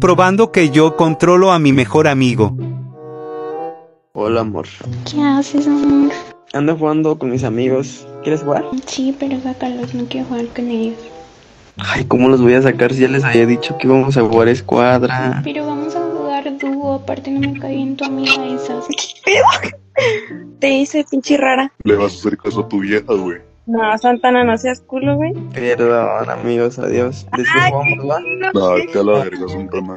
comprobando que yo controlo a mi mejor amigo. Hola, amor. ¿Qué haces, amor? Ando jugando con mis amigos. ¿Quieres jugar? Sí, pero sácalos, no quiero jugar con ellos. Ay, ¿cómo los voy a sacar si ya les había dicho que íbamos a jugar escuadra? Pero vamos a jugar dúo, aparte no me cae bien tu amiga esa. Te hice pinche rara. Le vas a hacer caso a tu vieja, güey. No, Santana, no seas culo, güey. Perdón, amigos, adiós. Después jugamos, ¿va? No, que a la verga, Santana.